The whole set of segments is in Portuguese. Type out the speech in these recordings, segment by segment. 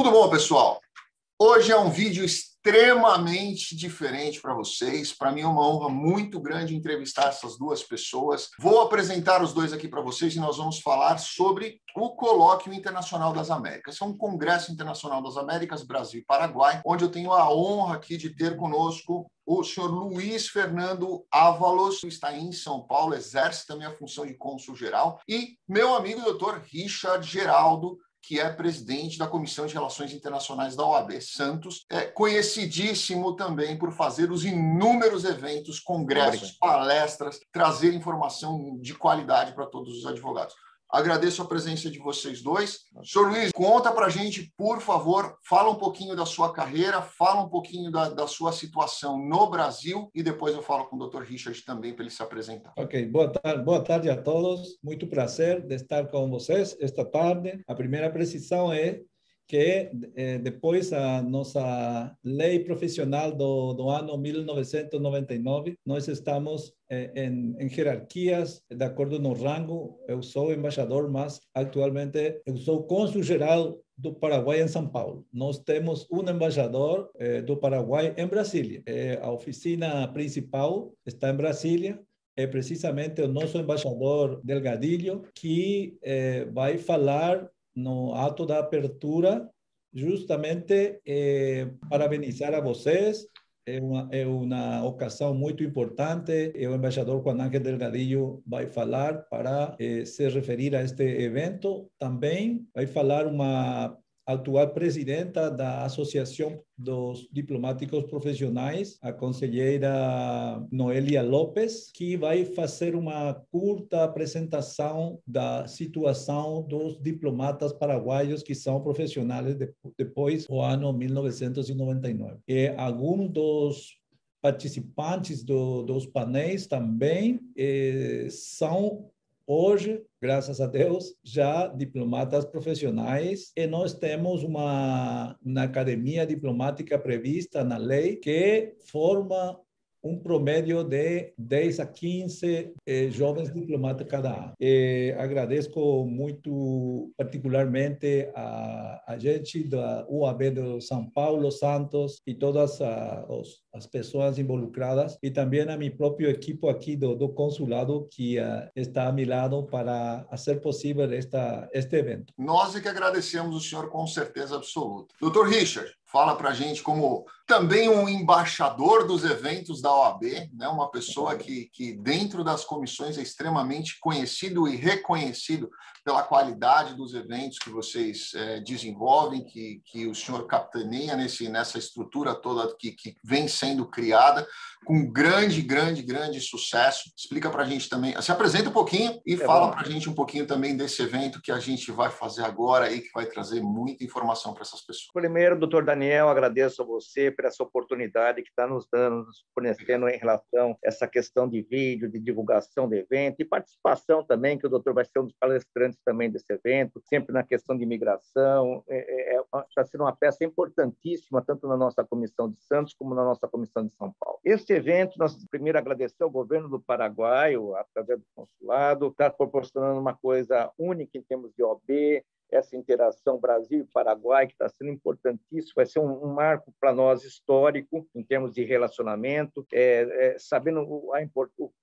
Tudo bom, pessoal? Hoje é um vídeo extremamente diferente para vocês. Para mim é uma honra muito grande entrevistar essas duas pessoas. Vou apresentar os dois aqui para vocês e nós vamos falar sobre o Colóquio Internacional das Américas. É um Congresso Internacional das Américas, Brasil e Paraguai, onde eu tenho a honra aqui de ter conosco o senhor Luiz Fernando Ávalos, que está em São Paulo, exerce também a função de cônsul geral, e meu amigo doutor Richard Geraldo, que é presidente da Comissão de Relações Internacionais da OAB Santos, é conhecidíssimo também por fazer os inúmeros eventos, congressos, palestras, trazer informação de qualidade para todos os advogados. Agradeço a presença de vocês dois. Senhor Luiz, conta para a gente, por favor, fala um pouquinho da sua carreira, fala um pouquinho da, da sua situação no Brasil e depois eu falo com o Dr. Richard também para ele se apresentar. Ok, boa tarde, boa tarde a todos. Muito prazer de estar com vocês esta tarde. A primeira precisão é que eh, depois a nossa lei profissional do, do ano 1999, nós estamos eh, em, em, hierarquias de acordo no rango. Eu sou embaixador, mas atualmente eu sou cônsul geral do Paraguai em São Paulo. Nós temos um embaixador eh, do Paraguai em Brasília. Eh, a oficina principal está em Brasília, é precisamente o nosso embaixador Delgadillo, que vai falar no ato da apertura, justamente eh, parabenizar a vocês. É uma, é uma ocasião muito importante. O embaixador Juan Ángel Delgadillo vai falar para eh, se referir a este evento. Também vai falar uma atual presidenta da Associação dos Diplomáticos Profissionais, a conselheira Noelia Lopes, que vai fazer uma curta apresentação da situação dos diplomatas paraguaios que são profissionais de, depois do ano 1999. E alguns dos participantes do, dos painéis também eh, são hoje graças a Deus, já diplomatas profissionais e nós temos uma, uma academia diplomática prevista na lei que forma um promédio de 10 a 15 eh, jovens diplomatas cada ano. E agradeço muito, particularmente, a, a gente da UAB de São Paulo, Santos e todas a, os, as pessoas involucradas e também a meu próprio equipo aqui do, do consulado que uh, está a meu lado para fazer possível esta, este evento. Nós é que agradecemos o senhor com certeza absoluta. Doutor Richard, fala para gente como também um embaixador dos eventos da OAB, né? uma pessoa que, que dentro das comissões é extremamente conhecido e reconhecido pela qualidade dos eventos que vocês é, desenvolvem, que, que o senhor capitaneia nesse, nessa estrutura toda que, que vem sendo criada, com grande, grande, grande sucesso. Explica para a gente também, se apresenta um pouquinho e é fala para a gente um pouquinho também desse evento que a gente vai fazer agora e que vai trazer muita informação para essas pessoas. Primeiro, doutor Daniel, agradeço a você por essa oportunidade que está nos dando, nos fornecendo em relação a essa questão de vídeo, de divulgação do evento e participação também, que o doutor vai ser um dos palestrantes também desse evento, sempre na questão de imigração. Está é, é, é sendo uma peça importantíssima, tanto na nossa comissão de Santos como na nossa comissão de São Paulo. Este evento, nós primeiro agradecer ao governo do Paraguai, através do consulado, está proporcionando uma coisa única em termos de OB, essa interação Brasil e Paraguai, que está sendo importantíssimo, vai ser um, um marco para nós histórico em termos de relacionamento, é, é, sabendo a,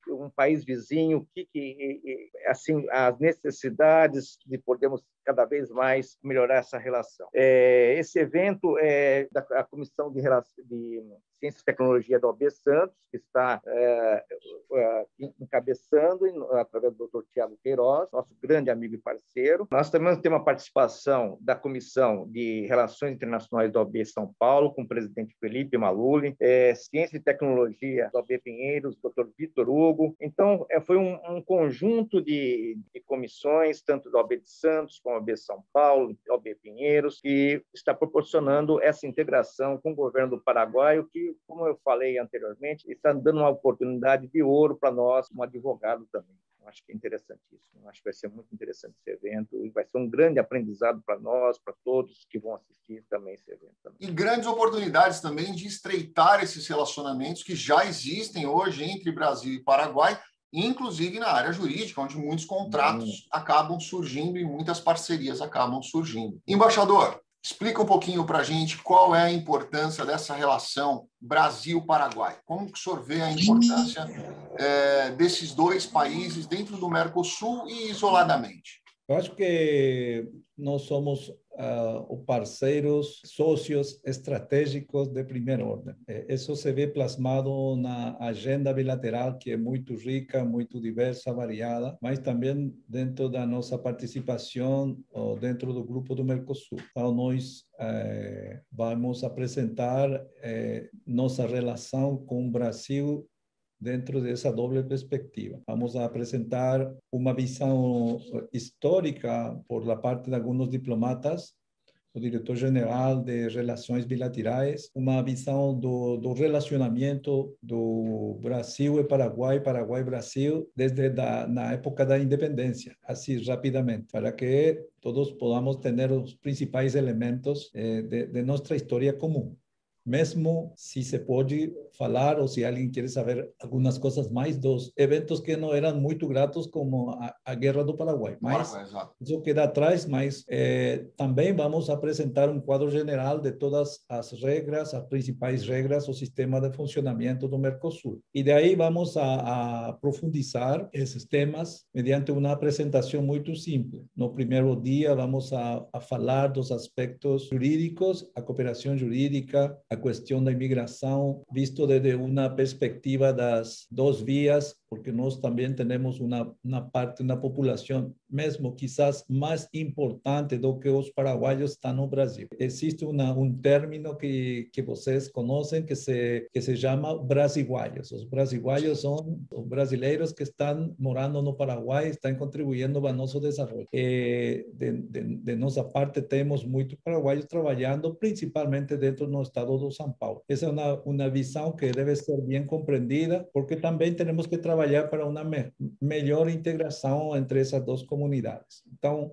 um país vizinho, o que, que assim as necessidades de podermos cada vez mais melhorar essa relação. É, esse evento é da comissão de, de Ciência e Tecnologia da OB Santos, que está é, é, encabeçando, através do Dr. Tiago Queiroz, nosso grande amigo e parceiro. Nós também temos uma participação da Comissão de Relações Internacionais da OB São Paulo, com o presidente Felipe Maluli, é, Ciência e Tecnologia da OB Pinheiros, Dr. Vitor Hugo. Então, é, foi um, um conjunto de, de, comissões, tanto da OB de Santos, como a OB São Paulo, OB Pinheiros, que está proporcionando essa integração com o governo do Paraguai, o que como eu falei anteriormente, está dando uma oportunidade de ouro para nós, como advogado também. Eu acho que é interessantíssimo. Eu acho que vai ser muito interessante esse evento e vai ser um grande aprendizado para nós, para todos que vão assistir também esse evento. Também. E grandes oportunidades também de estreitar esses relacionamentos que já existem hoje entre Brasil e Paraguai, inclusive na área jurídica, onde muitos contratos hum. acabam surgindo e muitas parcerias acabam surgindo. Embaixador, Explica um pouquinho para a gente qual é a importância dessa relação Brasil-Paraguai. Como que o senhor vê a importância é, desses dois países dentro do Mercosul e isoladamente? Eu acho que nós somos uh, parceiros, sócios estratégicos de primeira ordem. Isso se vê plasmado na agenda bilateral, que é muito rica, muito diversa, variada, mas também dentro da nossa participação dentro do grupo do Mercosul. Então, nós eh, vamos apresentar eh, nossa relação com o Brasil dentro dessa doble perspectiva. Vamos a apresentar uma visão histórica por la parte de alguns diplomatas o diretor-geral de Relações Bilaterais, uma visão do, do relacionamento do Brasil e Paraguai, Paraguai-Brasil, desde da, na época da independência, assim rapidamente, para que todos podamos ter os principais elementos eh, de, de nossa história comum mesmo se se pode falar ou se alguém quer saber algumas coisas mais dos eventos que não eram muito gratos, como a, a Guerra do Paraguai. Mas Paraguai, isso queda atrás, mas eh, também vamos apresentar um quadro geral de todas as regras, as principais regras, o sistema de funcionamento do Mercosul. E daí vamos a, a profundizar esses temas mediante uma apresentação muito simples. No primeiro dia, vamos a, a falar dos aspectos jurídicos, a cooperação jurídica, a questão da imigração, visto desde uma perspectiva das duas vias, porque nós também temos uma, uma parte da população, mesmo quizás mais importante do que os paraguaios estão no Brasil. Existe uma, um término que, que vocês conhecem que se, que se chama brasiguaios. Os brasiguaios são os brasileiros que estão morando no Paraguai, estão contribuindo para nosso desenvolvimento. E de, de, de nossa parte, temos muitos paraguaios trabalhando, principalmente dentro do estado do São Paulo. Essa é uma, uma visão que deve ser bem compreendida, porque também temos que trabalhar para uma me melhor integração entre essas duas comunidades. Então,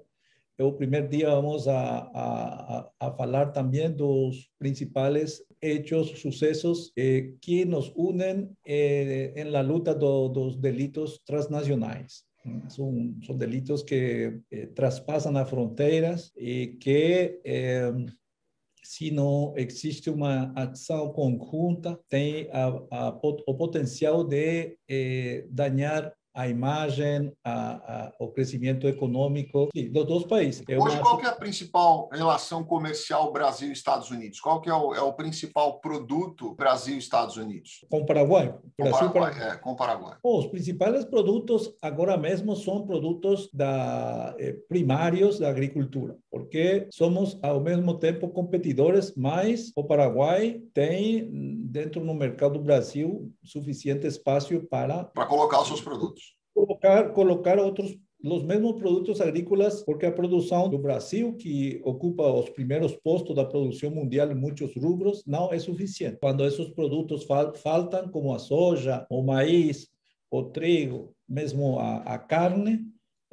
o primeiro dia vamos a, a, a, falar também dos principais hechos, sucessos eh, que nos unem eh, em la luta do, dos delitos transnacionais. São delitos que eh, traspassam as fronteiras e que eh, se não existe uma ação conjunta, tem a, a, o potencial de eh, danhar a imagem, a, a, o crescimento econômico dos dois países. Hoje, qual é a principal relação comercial Brasil-Estados Unidos? Qual que é o, é o principal produto Brasil-Estados Unidos? Com o Paraguai. Com Brasil, Paraguai, Paraguai. É, com o Paraguai. Os principais produtos agora mesmo são produtos da, eh, primários da agricultura, porque somos ao mesmo tempo competidores, mas o Paraguai tem dentro do mercado do Brasil suficiente espaço para para colocar os seus produtos colocar, colocar outros os mesmos produtos agrícolas, porque a produção do Brasil, que ocupa os primeiros postos da produção mundial em muitos rubros, não é suficiente. Quando esses produtos fal faltam, como a soja, o maíz, o trigo, mesmo a, a carne,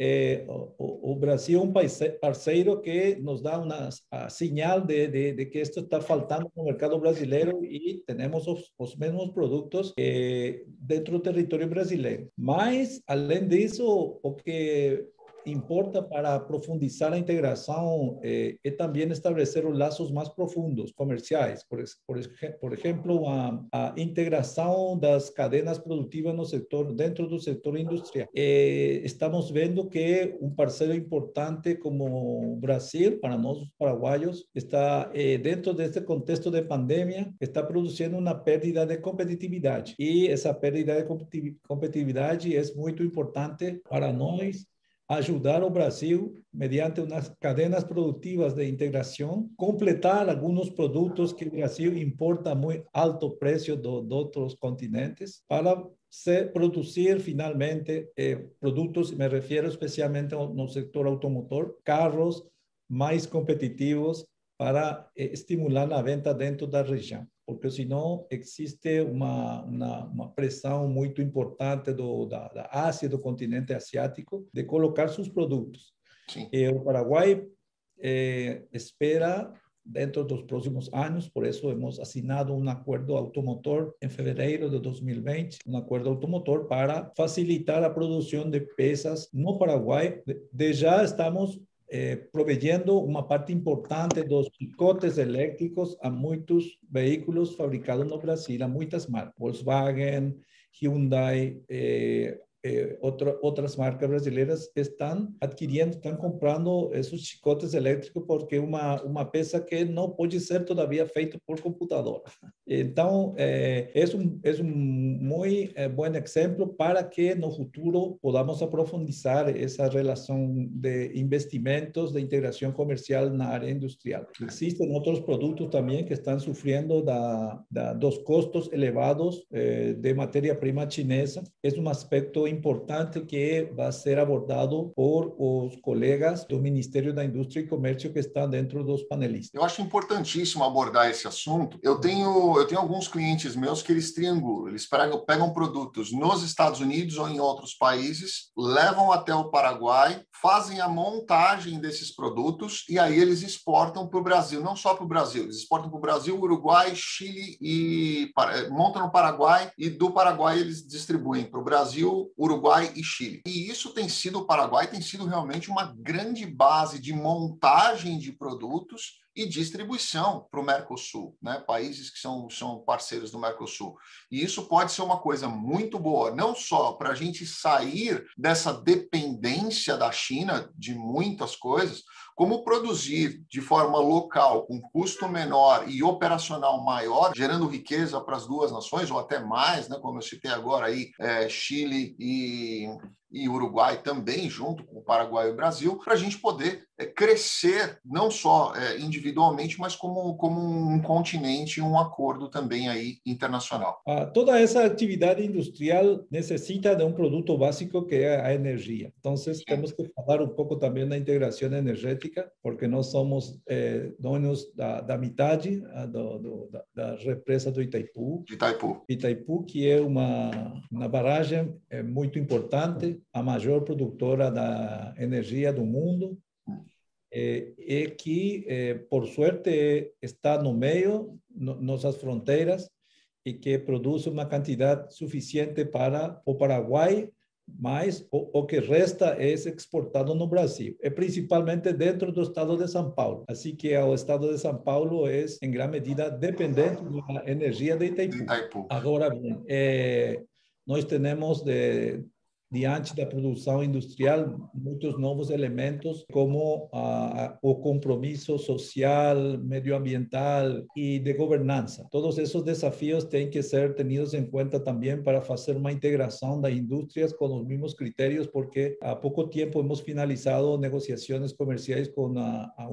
eh, o, o, Brasil é um parceiro que nos dá uma sinal de, de, de, que isto está faltando no mercado brasileiro e temos os, os mesmos produtos eh, dentro do território brasileiro. Mas, além disso, o que importa para profundizar a integração eh, é também estabelecer os laços mais profundos comerciais. Por, por, por exemplo, a, a, integração das cadenas produtivas no setor, dentro do setor industrial. Eh, estamos vendo que um parceiro importante como Brasil, para nós os paraguaios, está eh, dentro desse contexto de pandemia, está produzindo uma perda de competitividade. E essa perda de competitividade é muito importante para nós ajudar o Brasil, mediante umas cadenas produtivas de integração, completar alguns produtos que o Brasil importa a muito alto preço de, de outros continentes, para se produzir finalmente eh, produtos, me refiro especialmente no setor automotor, carros mais competitivos para eh, estimular a venda dentro da região porque senão existe uma, uma, uma pressão muito importante do, da, da Ásia, do continente asiático, de colocar seus produtos. Sim. E o Paraguai eh, espera dentro dos próximos anos, por isso hemos assinado um acordo automotor em fevereiro de 2020, um acordo automotor para facilitar a produção de peças no Paraguai. De já estamos eh, proveyendo uma parte importante dos chicotes elétricos a muitos veículos fabricados no Brasil, a muitas marcas, Volkswagen, Hyundai, eh, eh, otra, otras marcas brasileiras estão adquirindo, estão comprando esses chicotes elétricos porque uma, uma peça que não pode ser todavia feita por computador. Então, é, é um, é um muito exemplo para que no futuro podamos aprofundar essa relação de investimentos, de integração comercial na área industrial. Existem outros produtos também que estão sofrendo da, da dos custos elevados eh, de matéria-prima chinesa. É um aspecto importante que vai ser abordado por os colegas do Ministério da Indústria e Comércio que estão dentro dos panelistas. Eu acho importantíssimo abordar esse assunto. Eu tenho, eu tenho alguns clientes meus que eles triangulam, eles pegam, pegam produtos nos Estados Unidos ou em outros países, levam até o Paraguai, fazem a montagem desses produtos e aí eles exportam para o Brasil, não só para o Brasil, eles exportam para o Brasil, Uruguai, Chile e montam no Paraguai e do Paraguai eles distribuem para o Brasil, Uruguai e Chile. E isso tem sido, o Paraguai tem sido realmente uma grande base de montagem de produtos e distribuição para o Mercosul, né? países que são, são parceiros do Mercosul. E isso pode ser uma coisa muito boa, não só para a gente sair dessa dependência da China de muitas coisas, como produzir de forma local, com custo menor e operacional maior, gerando riqueza para as duas nações, ou até mais, né? como eu citei agora aí, é, Chile e, e Uruguai também, junto com o Paraguai e o Brasil, para a gente poder é, crescer, não só é, individualmente, mas como, como um continente, um acordo também aí internacional. Ah, toda essa atividade industrial necessita de um produto básico que é a energia. Então, temos que falar um pouco também da integração energética, porque nós somos é, donos da, da metade ah, do, do, da, da, represa do Itaipu. Itaipu. Itaipu, que é uma, uma barragem é, muito importante, a maior produtora da energia do mundo, é, é que, é, por sorte, está no meio, no, nossas fronteiras, e que produz uma quantidade suficiente para o Paraguai, mas o, o, que resta é exportado no Brasil, é principalmente dentro do estado de São Paulo. Assim que o estado de São Paulo é, em grande medida, dependente da energia de Itaipu. Itaipu. Agora, bem, é, nós temos de, diante da produção industrial, muitos novos elementos, como ah, o compromisso social, medioambiental e de governança. Todos esses desafios têm que ser tenidos em conta também para fazer uma integração das indústrias com os mesmos critérios, porque há pouco tempo hemos finalizado negociações comerciais com a, a,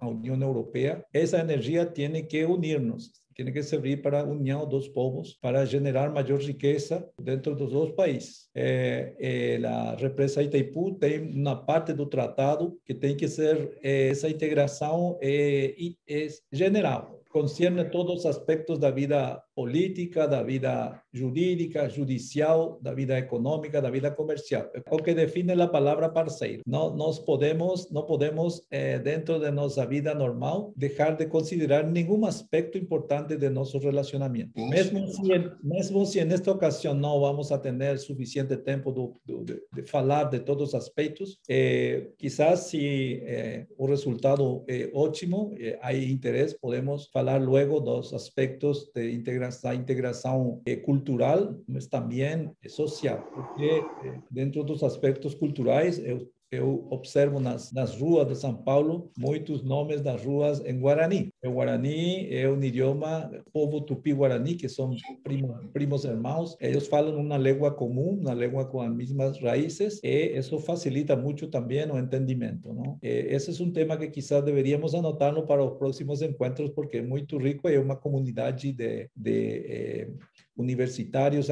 a União Europeia. Essa energia tem que unir-nos tem que servir para a união dos povos, para gerar maior riqueza dentro dos dois países. É, é, a represa Itaipu tem uma parte do tratado que tem que ser é, essa integração é, é general, concierne todos os aspectos da vida política, da vida jurídica, judicial, da vida econômica, da vida comercial. É o que define a palavra parceiro. Não nós podemos não podemos eh, dentro de nossa vida normal deixar de considerar nenhum aspecto importante de nosso relacionamento. Mesmo se mesmo se nesta ocasião não vamos a ter suficiente tempo do, do, de, de, falar de todos os aspectos, eh, quizás se eh, o resultado é ótimo, eh, há interesse, podemos falar luego dos aspectos de integração essa integração eh, cultural, mas também social, porque eh, dentro dos aspectos culturais eu eu observo nas, nas ruas de São Paulo muitos nomes das ruas em Guarani. O Guarani é um idioma, povo tupi-guarani, que são primos, primos irmãos. Eles falam uma língua comum, uma língua com as mesmas raízes, e isso facilita muito também o entendimento. Não? Esse é um tema que quizás deveríamos anotar para os próximos encontros, porque é muito rico e é uma comunidade de, de eh, universitários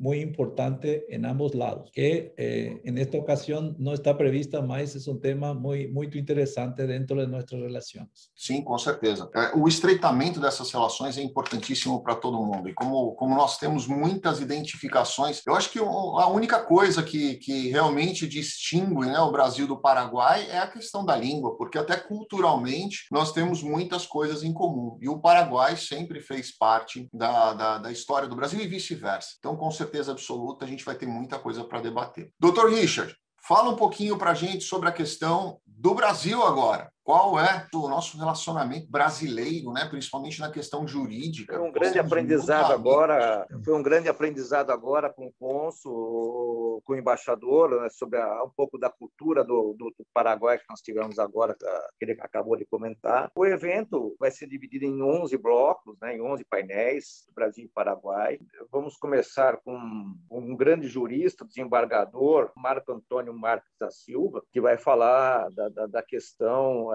muy importante en ambos lados, que eh, en esta ocasión no está prevista, mas é um tema muito, muito interessante dentro de nossas relações. Sim, com certeza. É, o estreitamento dessas relações é importantíssimo para todo mundo. E como, como nós temos muitas identificações, eu acho que a única coisa que, que realmente distingue né, o Brasil do Paraguai é a questão da língua, porque até culturalmente nós temos muitas coisas em comum. E o Paraguai sempre fez parte da, da, da história do Brasil e vice-versa. Então, com certeza, certeza absoluta, a gente vai ter muita coisa para debater. Doutor Richard, Fala um pouquinho para a gente sobre a questão do Brasil agora qual é o nosso relacionamento brasileiro, né, principalmente na questão jurídica. Foi um grande aprendizado agora, foi um grande aprendizado agora com o cônsul, com o embaixador, né, sobre a, um pouco da cultura do, do, do, Paraguai que nós tivemos agora, que ele acabou de comentar. O evento vai ser dividido em 11 blocos, né, em 11 painéis, Brasil e Paraguai. Vamos começar com um grande jurista, desembargador, Marco Antônio Marques da Silva, que vai falar da, da, da questão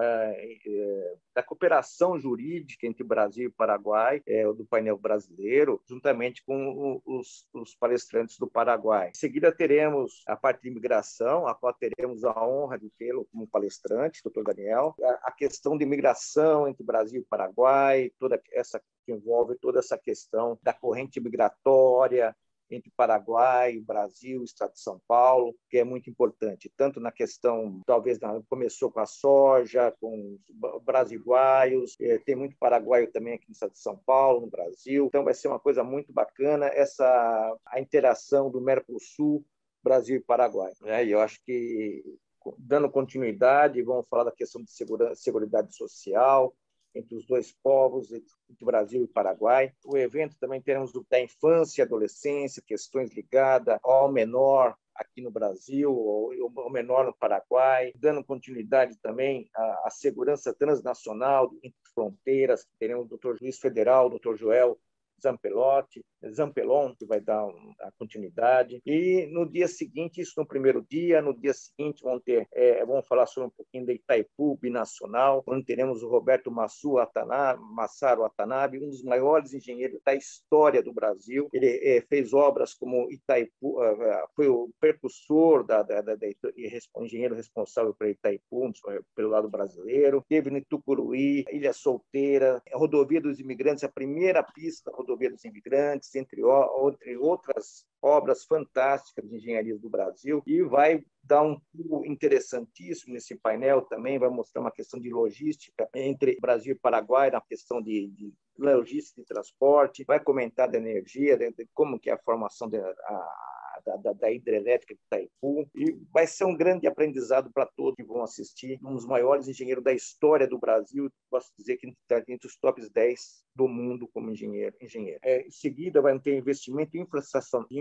da cooperação jurídica entre Brasil e Paraguai, é, do painel brasileiro, juntamente com os, os, palestrantes do Paraguai. Em seguida, teremos a parte de imigração, a qual teremos a honra de tê-lo como palestrante, doutor Daniel. A, a questão de imigração entre Brasil e Paraguai, toda essa que envolve toda essa questão da corrente migratória, entre Paraguai, Brasil, Estado de São Paulo, que é muito importante, tanto na questão, talvez começou com a soja, com os brasiguaios, é, tem muito paraguaio também aqui no Estado de São Paulo, no Brasil, então vai ser uma coisa muito bacana essa a interação do Mercosul, Brasil e Paraguai. É, e eu acho que dando continuidade, vamos falar da questão de segurança, social, entre os dois povos, entre Brasil e Paraguai. O evento também teremos da infância adolescência, questões ligadas ao menor aqui no Brasil, ou menor no Paraguai, dando continuidade também à, à segurança transnacional entre fronteiras, teremos o doutor juiz federal, o doutor Joel Zampelotti, Zampelon, que vai dar a continuidade. E no dia seguinte, isso no primeiro dia, no dia seguinte vão ter, é, vamos falar sobre um pouquinho da Itaipu Binacional, onde teremos o Roberto Massu Massaro Atanabe, um dos maiores engenheiros da história do Brasil. Ele é, fez obras como Itaipu, uh, foi o precursor da, da, da, da engenheiro responsável por Itaipu, pelo lado brasileiro. Teve no Itucuruí, Ilha Solteira, Rodovia dos Imigrantes, a primeira pista da Rodovia dos Imigrantes, entre, entre outras obras fantásticas de engenharia do Brasil, e vai dar um pulo interessantíssimo nesse painel também, vai mostrar uma questão de logística entre Brasil e Paraguai, na questão de, de logística de transporte, vai comentar da energia, de, de como que é a formação da da, da, da, hidrelétrica de Itaipu, e vai ser um grande aprendizado para todos que vão assistir, um dos maiores engenheiros da história do Brasil, posso dizer que está entre os tops 10 do mundo como engenheiro. engenheiro. É, em seguida, vai ter investimento em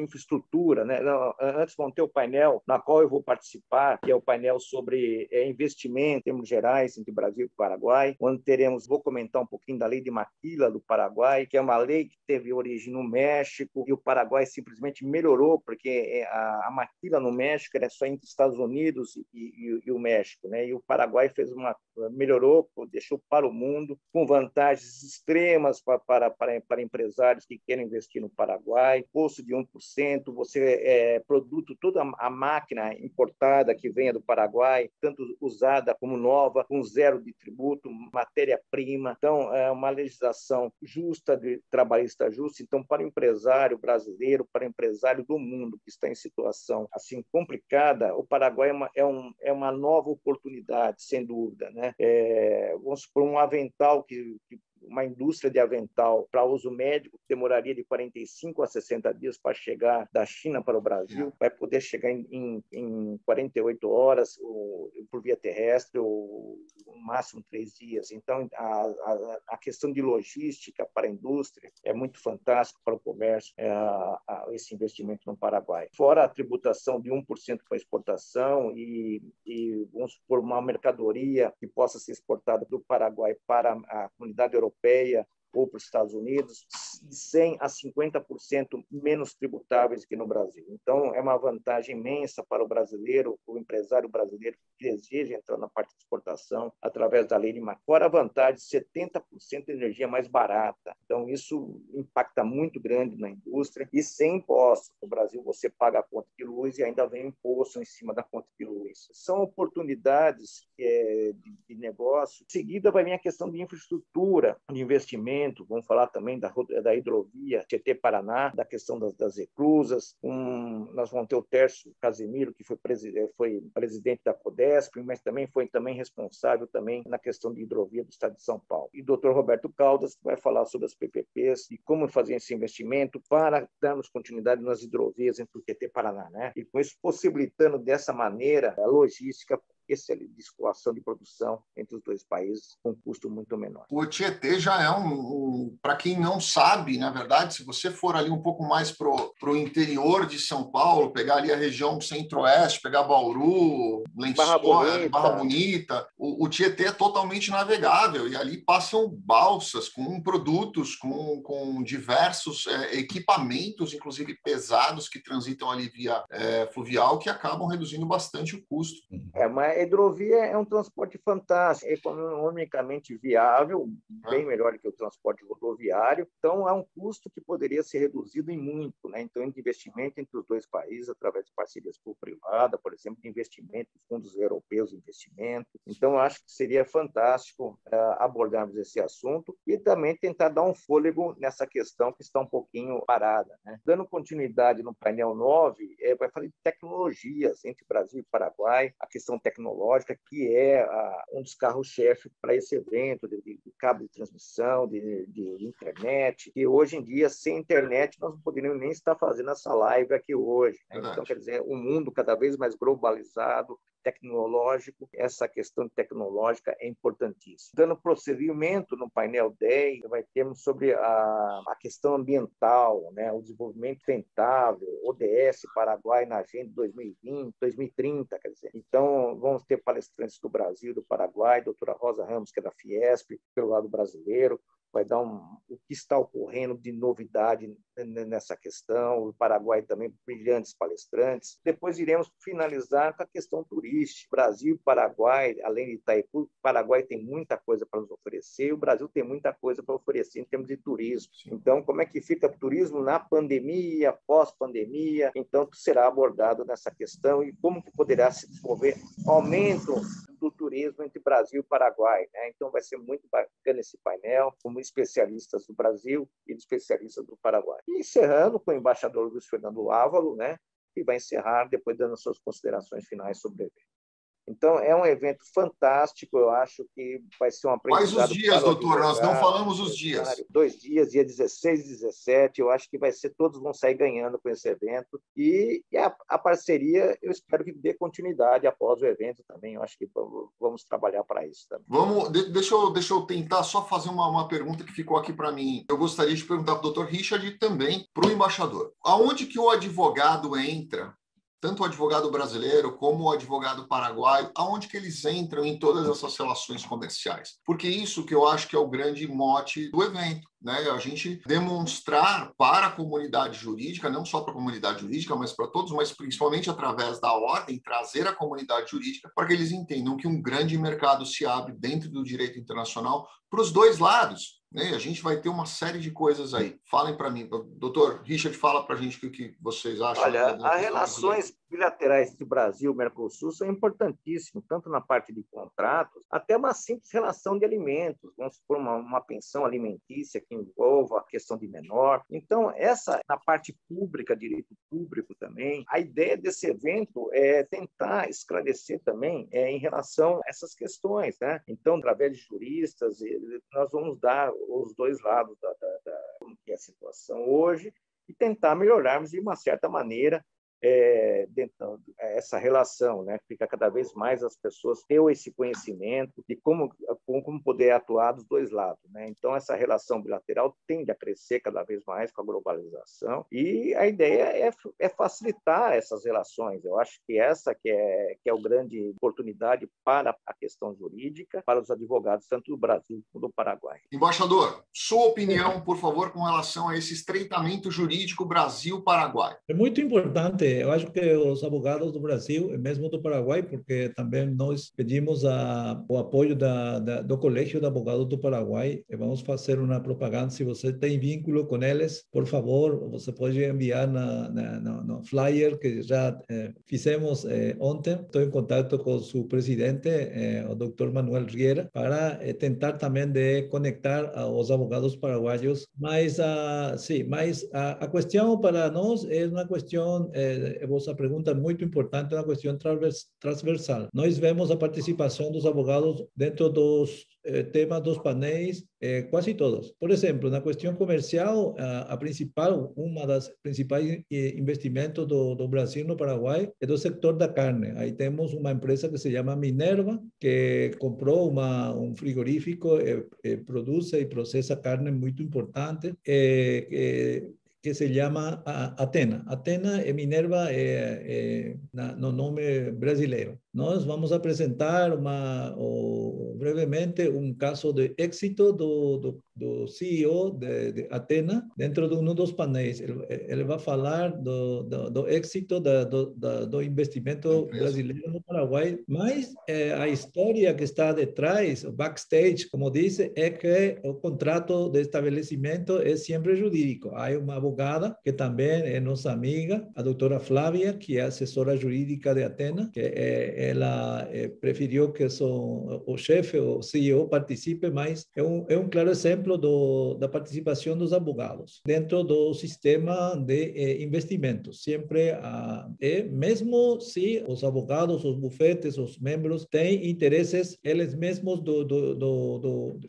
infraestrutura. Né? Antes vão ter o painel na qual eu vou participar, que é o painel sobre é, investimento em termos gerais entre Brasil e Paraguai, onde teremos, vou comentar um pouquinho da lei de Maquila do Paraguai, que é uma lei que teve origem no México e o Paraguai simplesmente melhorou, porque é, a, a Maquila no México era só entre Estados Unidos e, e, e o México, né? e o Paraguai fez uma melhorou, deixou para o mundo, com vantagens extremas para, para, para, para empresários que querem investir no Paraguai, custo de 1%, você é, produto, toda a máquina importada que venha do Paraguai, tanto usada como nova, com zero de tributo, matéria-prima. Então, é uma legislação justa, de trabalhista justa. Então, para o empresário brasileiro, para o empresário do mundo que está em situação assim complicada, o Paraguai é uma, é um, é uma nova oportunidade, sem dúvida, né? É, vamos supor, um avental que, que uma indústria de avental para uso médico demoraria de 45 a 60 dias para chegar da China para o Brasil, vai poder chegar em, em, em 48 horas ou, por via terrestre ou no máximo três dias. Então, a, a, a, questão de logística para a indústria é muito fantástico para o comércio, é, a, esse investimento no Paraguai. Fora a tributação de 1% para exportação e, e, vamos supor, uma mercadoria que possa ser exportada do Paraguai para a comunidade europeia Europeia ou para os Estados Unidos, de 100 a 50% menos tributáveis que no Brasil. Então, é uma vantagem imensa para o brasileiro, o empresário brasileiro que deseja entrar na parte de exportação através da lei de Mar. Fora a vantagem de 70% de energia mais barata. Então, isso impacta muito grande na indústria e sem impostos. No Brasil, você paga a conta de luz e ainda vem imposto em cima da conta de luz. São oportunidades é, de, de negócio. Em seguida, vai vir a questão de infraestrutura, de investimento, vamos falar também da, da hidrovia Tietê-Paraná, da questão das, das reclusas. Um, nós vamos ter o Tércio Casimiro, que foi, preside foi presidente da CODESP, mas também foi também responsável também na questão de hidrovia do Estado de São Paulo. E o doutor Roberto Caldas, vai falar sobre as PPPs e como fazer esse investimento para darmos continuidade nas hidrovias entre o Tietê e Paraná. Né? E com isso possibilitando dessa maneira a logística excelente de escoação de produção entre os dois países com um custo muito menor. O Tietê já é um, um para quem não sabe, na verdade, se você for ali um pouco mais para o interior de São Paulo, pegar ali a região centro-oeste, pegar Bauru, Lençóis, Barra Bonita, Barra Bonita o, o, Tietê é totalmente navegável e ali passam balsas com produtos, com, com diversos é, equipamentos, inclusive pesados, que transitam ali via é, fluvial, que acabam reduzindo bastante o custo. É, mas hidrovia é um transporte fantástico, economicamente viável, bem é. melhor que o transporte rodoviário. Então, há um custo que poderia ser reduzido em muito. Né? Então, investimento entre os dois países, através de parcerias público-privada, por exemplo, de investimento, fundos europeus de investimento. Então, acho que seria fantástico uh, abordarmos esse assunto e também tentar dar um fôlego nessa questão que está um pouquinho parada. Né? Dando continuidade no painel 9, é, vai falar de tecnologias entre Brasil e Paraguai, a questão tecnológica tecnológica, que é a, um dos carros-chefe para esse evento, de, de, cabo de transmissão, de, de, internet, e hoje em dia, sem internet, nós não poderíamos nem estar fazendo essa live aqui hoje. Né? Então, quer dizer, um mundo cada vez mais globalizado, tecnológico, essa questão tecnológica é importantíssima. Dando procedimento no painel 10, vai termos sobre a, a questão ambiental, né, o desenvolvimento sustentável, ODS Paraguai na agenda 2020, 2030, quer dizer. Então, vamos ter palestrantes do Brasil, do Paraguai, doutora Rosa Ramos, que é da Fiesp, pelo lado brasileiro, vai dar um, o que está ocorrendo de novidade nessa questão. O Paraguai também, brilhantes palestrantes. Depois iremos finalizar com a questão turística. Brasil e Paraguai, além de Itaipu, o Paraguai tem muita coisa para nos oferecer, o Brasil tem muita coisa para oferecer em termos de turismo. Então, como é que fica o turismo na pandemia, pós-pandemia? Então, será abordado nessa questão e como que poderá se desenvolver aumento do turismo entre Brasil e Paraguai. Né? Então, vai ser muito bacana esse painel, como especialistas do Brasil e especialistas do Paraguai. E encerrando com o embaixador Luiz Fernando Ávalo, né? que vai encerrar depois dando suas considerações finais sobre o evento. Então, é um evento fantástico, eu acho que vai ser um aprendizado. Quais os dias, doutor? Nós não falamos os dias. Dois dias, dia 16 e 17, eu acho que vai ser, todos vão sair ganhando com esse evento. E, e a, a, parceria, eu espero que dê continuidade após o evento também. Eu acho que vamos trabalhar para isso também. Vamos, deixa eu, deixa eu tentar só fazer uma, uma pergunta que ficou aqui para mim. Eu gostaria de perguntar para o doutor Richard e também para o embaixador. Aonde que o advogado entra tanto o advogado brasileiro como o advogado paraguaio, aonde que eles entram em todas essas relações comerciais. Porque isso que eu acho que é o grande mote do evento né? A gente demonstrar para a comunidade jurídica, não só para a comunidade jurídica, mas para todos, mas principalmente através da ordem, trazer a comunidade jurídica para que eles entendam que um grande mercado se abre dentro do direito internacional para os dois lados. Né? A gente vai ter uma série de coisas aí. Falem para mim, doutor Richard, fala para a gente o que vocês acham. Olha, as relações bilaterais entre Brasil e Mercosul são importantíssimas, tanto na parte de contratos, até uma simples relação de alimentos, vamos supor uma, uma pensão alimentícia que envolva a questão de menor. Então, essa, na parte pública, direito público também, a ideia desse evento é tentar esclarecer também é, em relação a essas questões. Né? Então, através de juristas, nós vamos dar os dois lados da, da, da como é a situação hoje e tentar melhorarmos de uma certa maneira é, dentro essa relação, né? Fica cada vez mais as pessoas ter esse conhecimento de como como poder atuar dos dois lados, né? Então essa relação bilateral tende a crescer cada vez mais com a globalização e a ideia é, é facilitar essas relações. Eu acho que essa que é que é o grande oportunidade para a questão jurídica para os advogados tanto do Brasil como do Paraguai. Embaixador, sua opinião, por favor, com relação a esse estreitamento jurídico Brasil-Paraguai. É muito importante eu acho que os advogados do Brasil, e mesmo do Paraguai, porque também nós pedimos a, o apoio da, da, do Colégio de Advogados do Paraguai, e vamos fazer uma propaganda. Se você tem vínculo com eles, por favor, você pode enviar na, na, no, no flyer que já eh, fizemos eh, ontem. Estou em contato com o presidente, eh, o Dr. Manuel Riera, para tentar também de conectar aos advogados paraguaios. Mas, uh, sim, mas a, a questão para nós é uma questão, eh, a pergunta é muito importante, é uma questão transversal. Nós vemos a participação dos advogados dentro dos eh, temas dos painéis, eh, quase todos. Por exemplo, na questão comercial, a, a principal, uma das principais eh, investimentos do, do, Brasil no Paraguai é do setor da carne. Aí temos uma empresa que se chama Minerva, que comprou uma, um frigorífico, eh, eh, produz e processa carne muito importante, que se llama Atena. Atena e Minerva é, é no nome brasileiro. Nós vamos apresentar uma, brevemente um caso de êxito do, do, do CEO de, de, Atena dentro de um dos painéis. Ele, ele vai falar do, do, do êxito da, do, do, investimento brasileiro no Paraguai, mas é, a história que está detrás, o backstage, como disse, é que o contrato de estabelecimento é sempre jurídico. Há uma advogada que também é nossa amiga, a doutora Flávia, que é assessora jurídica de Atena, que é ela eh, preferiu que so, o o CEO, participe, mas é um, é um claro exemplo do, da participação dos advogados dentro do sistema de eh, investimentos. Sempre, ah, é, mesmo se os advogados, os bufetes, os membros têm interesses, eles mesmos do, do,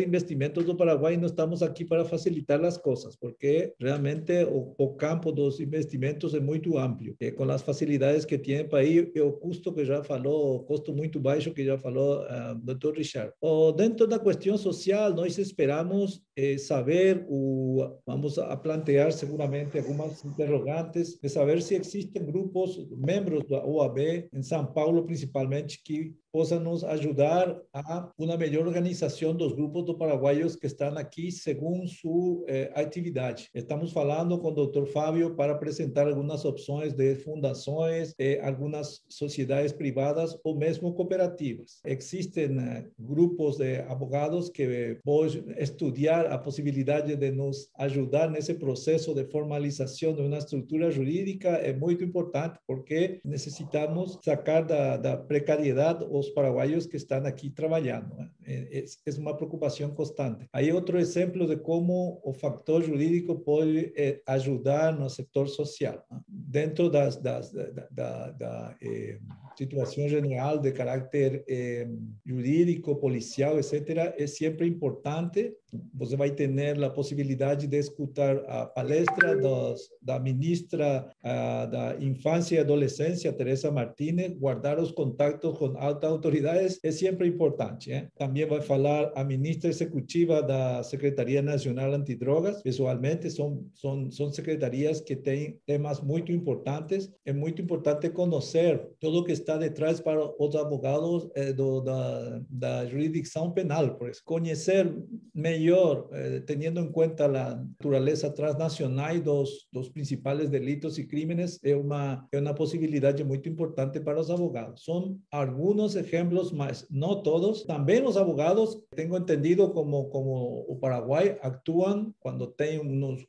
investimentos do Paraguai, não estamos aqui para facilitar as coisas, porque realmente o, o campo dos investimentos é muito amplo, e com as facilidades que tem o país e o custo que já falou, custo muito baixo que já falou o uh, Dr. Richard. Oh, dentro da questão social, nós esperamos eh, saber, o, vamos a plantear seguramente algumas interrogantes, de saber se existem grupos, membros da OAB, em São Paulo principalmente, que possam nos ajudar a uma melhor organização dos grupos do paraguaios que estão aqui segundo sua eh, atividade. Estamos falando com o Dr. Fábio para apresentar algumas opções de fundações, eh, algumas sociedades privadas ou mesmo cooperativas. Existem eh, grupos de advogados que podem estudar a possibilidade de nos ajudar nesse processo de formalização de uma estrutura jurídica é muito importante porque necessitamos sacar da, da precariedade os os paraguaios que estão aqui trabalhando. É, é uma preocupação constante. Aí outro exemplo de como o fator jurídico pode é, ajudar no setor social. Dentro das, das da, da, da eh, situação general de caráter eh, jurídico, policial, etc., é sempre importante. Você vai ter a possibilidade de escutar a palestra dos, da ministra uh, da Infância e Adolescência, Teresa Martínez, guardar os contatos com altas autoridades é sempre importante. Eh? Também vai falar a ministra executiva da Secretaria Nacional Antidrogas. Pessoalmente, são, são, são secretarias que têm temas muito importantes. É muito importante conhecer tudo o que está detrás para os advogados eh, do, da, da jurisdição penal, por isso. Conhecer melhor, eh, tendo em conta a natureza transnacional dos, dos principais delitos e crimes, é uma, é uma possibilidade muito importante para os advogados. São alguns exemplos, mas não todos. Também os advogados, tenho entendido como, como o Paraguai, atuam quando tem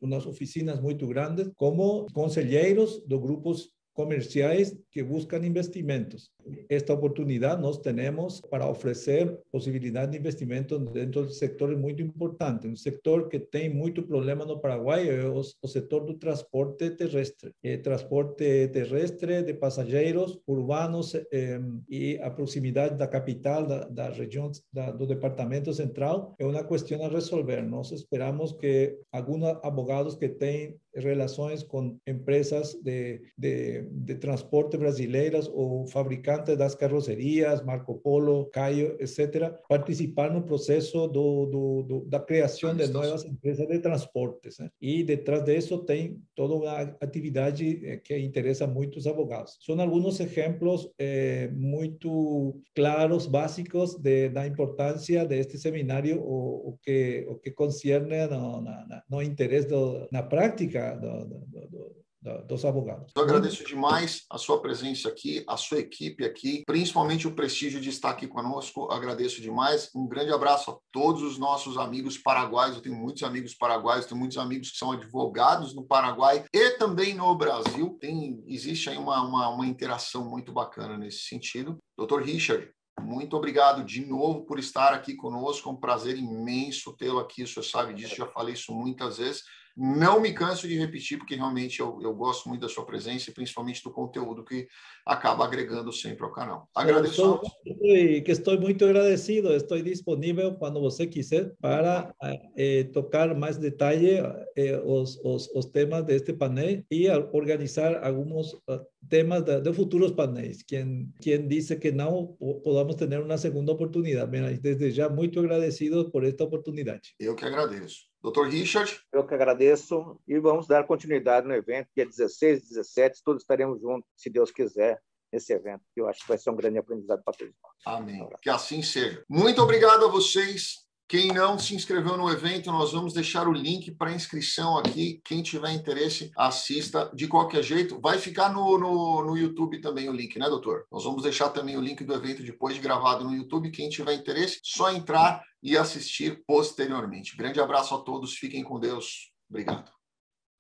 umas oficinas muito grandes como conselheiros de grupos comerciais que buscan investimentos. Esta oportunidad nos tenemos para ofrecer posibilidad de investimento dentro de sectores muito importante. Um sector que tem muito problema no Paraguai é o, o setor do transporte terrestre. É, transporte terrestre de passageiros urbanos eh, e a proximidade da capital, da, da região da, do departamento central, é uma questão a resolver. Nós esperamos que alguns advogados que têm relações com empresas de, de, de transporte brasileiras ou fabricantes das carrocerias, Marco Polo, Caio, etc., participar no processo do, do, do da criação de novas empresas de transportes. Né? E detrás disso tem toda uma atividade eh, que interessa muitos advogados. São alguns exemplos eh, muito claros, básicos de, da importância deste seminário, o, o que o que concerne no, no, no interesse do, na prática do, do, dos advogados. Eu agradeço demais a sua presença aqui, a sua equipe aqui, principalmente o prestígio de estar aqui conosco. Agradeço demais. Um grande abraço a todos os nossos amigos paraguaios. Eu tenho muitos amigos paraguaios, tenho muitos amigos que são advogados no Paraguai e também no Brasil. Tem, existe aí uma, uma, uma interação muito bacana nesse sentido. Doutor Richard, muito obrigado de novo por estar aqui conosco. É um prazer imenso tê-lo aqui. O senhor sabe disso, já falei isso muitas vezes. Não me canso de repetir, porque realmente eu, eu gosto muito da sua presença e principalmente do conteúdo que acaba agregando sempre ao canal. Agradeço. Estou, que estou muito agradecido, estou disponível quando você quiser para eh, tocar mais detalhe eh, os, os, os, temas deste painel e organizar alguns uh, temas de, de, futuros painéis. Quem, quem disse que não podamos ter uma segunda oportunidade. Desde já, muito agradecido por esta oportunidade. Eu que agradeço. Doutor Richard. Eu que agradeço e vamos dar continuidade no evento, dia 16, 17, todos estaremos juntos, se Deus quiser, nesse evento, que eu acho que vai ser um grande aprendizado para todos nós. Amém. Que assim seja. Muito obrigado a vocês. Quem não se inscreveu no evento, nós vamos deixar o link para inscrição aqui. Quem tiver interesse, assista. De qualquer jeito, vai ficar no, no, no, YouTube também o link, né, doutor? Nós vamos deixar também o link do evento depois de gravado no YouTube. Quem tiver interesse, só entrar e assistir posteriormente. Grande abraço a todos, fiquem com Deus. Obrigado.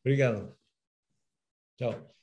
Obrigado. Tchau.